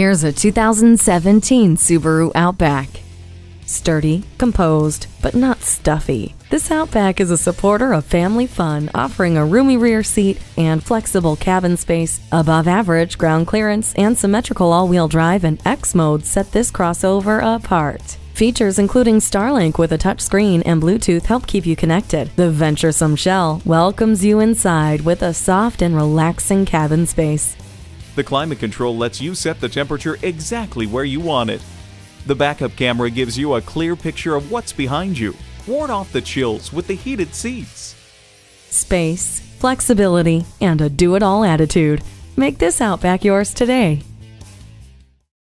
Here's a 2017 Subaru Outback. Sturdy, composed, but not stuffy. This Outback is a supporter of family fun, offering a roomy rear seat and flexible cabin space. Above average ground clearance and symmetrical all wheel drive and X mode set this crossover apart. Features including Starlink with a touchscreen and Bluetooth help keep you connected. The venturesome shell welcomes you inside with a soft and relaxing cabin space. The climate control lets you set the temperature exactly where you want it. The backup camera gives you a clear picture of what's behind you. Ward off the chills with the heated seats. Space, flexibility, and a do it all attitude. Make this Outback yours today.